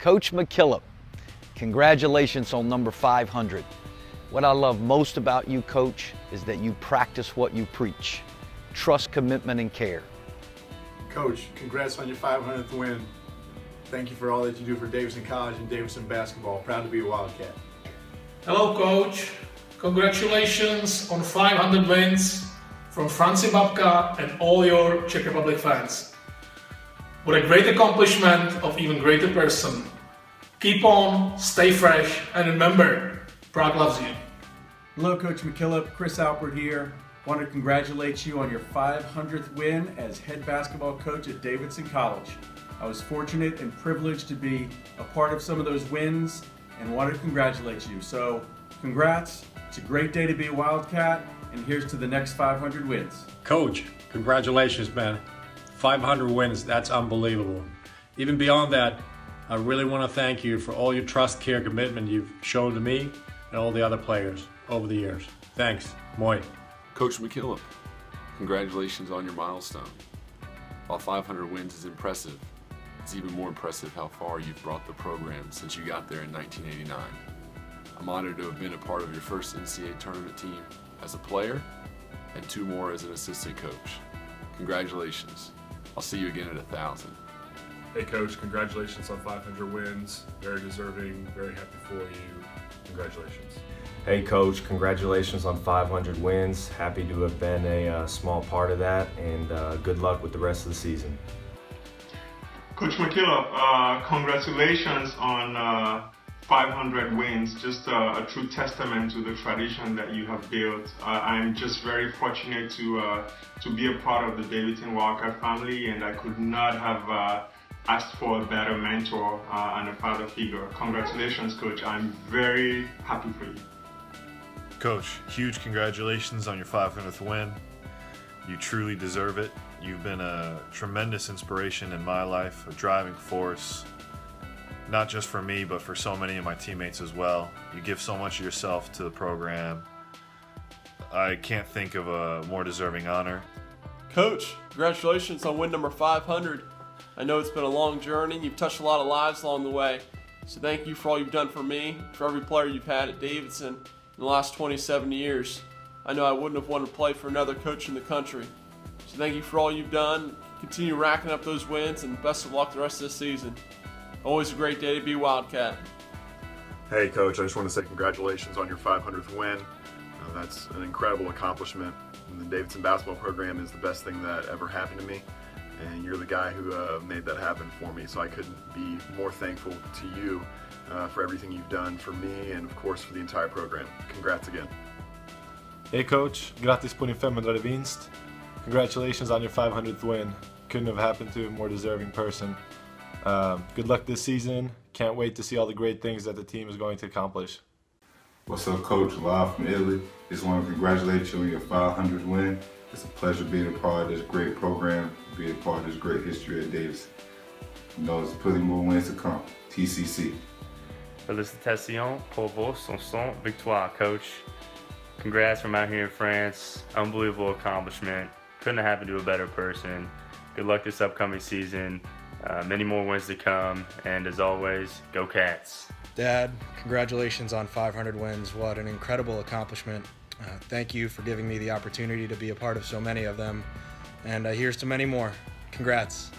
Coach McKillop, congratulations on number 500. What I love most about you, Coach, is that you practice what you preach. Trust, commitment, and care. Coach, congrats on your 500th win. Thank you for all that you do for Davidson College and Davidson basketball. Proud to be a Wildcat. Hello, Coach. Congratulations on 500 wins from Francie Babka and all your Czech Republic fans. What a great accomplishment of even greater person. Keep on, stay fresh, and remember, Prague loves you. Hello, Coach McKillop. Chris Alpert here. Want to congratulate you on your 500th win as head basketball coach at Davidson College. I was fortunate and privileged to be a part of some of those wins and want to congratulate you. So, congrats. It's a great day to be a Wildcat, and here's to the next 500 wins. Coach, congratulations, man. 500 wins, that's unbelievable. Even beyond that, I really want to thank you for all your trust, care, commitment you've shown to me and all the other players over the years. Thanks. Moi. Coach McKillop, congratulations on your milestone. While 500 wins is impressive, it's even more impressive how far you've brought the program since you got there in 1989. I'm honored to have been a part of your first NCAA tournament team as a player and two more as an assistant coach. Congratulations. I'll see you again at a thousand. Hey coach, congratulations on 500 wins. Very deserving, very happy for you. Congratulations. Hey coach, congratulations on 500 wins. Happy to have been a uh, small part of that and uh, good luck with the rest of the season. Coach McKillop, uh, congratulations on uh, 500 wins. Just a, a, true testament to the tradition that you have built. Uh, I'm just very fortunate to uh, to be a part of the Davidson Walker family, and I could not have uh, asked for a better mentor uh, and a father figure. Congratulations, Coach. I'm very happy for you. Coach, huge congratulations on your 500th win. You truly deserve it. You've been a tremendous inspiration in my life, a driving force, not just for me, but for so many of my teammates as well. You give so much of yourself to the program. I can't think of a more deserving honor. Coach, congratulations on win number 500. I know it's been a long journey. You've touched a lot of lives along the way. So thank you for all you've done for me, for every player you've had at Davidson in the last 27 years. I know I wouldn't have wanted to play for another coach in the country. So thank you for all you've done. Continue racking up those wins and best of luck the rest of the season. Always a great day to be Wildcat. Hey, Coach, I just want to say congratulations on your 500th win. Uh, that's an incredible accomplishment. And the Davidson basketball program is the best thing that ever happened to me. And you're the guy who uh, made that happen for me. So I couldn't be more thankful to you uh, for everything you've done for me and, of course, for the entire program. Congrats again. Hey, Coach. Grattis på din 500 vinst. Congratulations on your 500th win. Couldn't have happened to a more deserving person. Um, good luck this season. Can't wait to see all the great things that the team is going to accomplish. What's up, Coach? Live from Italy. Just want to congratulate you on your 500 win. It's a pleasure being a part of this great program, being a part of this great history at Davis. You know, there's plenty more wins to come. TCC. Félicitations pour vos 500 victoires, Coach. Congrats from out here in France. Unbelievable accomplishment. Couldn't have happened to a better person. Good luck this upcoming season. Uh, many more wins to come. And as always, go Cats. Dad, congratulations on 500 wins. What an incredible accomplishment. Uh, thank you for giving me the opportunity to be a part of so many of them. And uh, here's to many more. Congrats.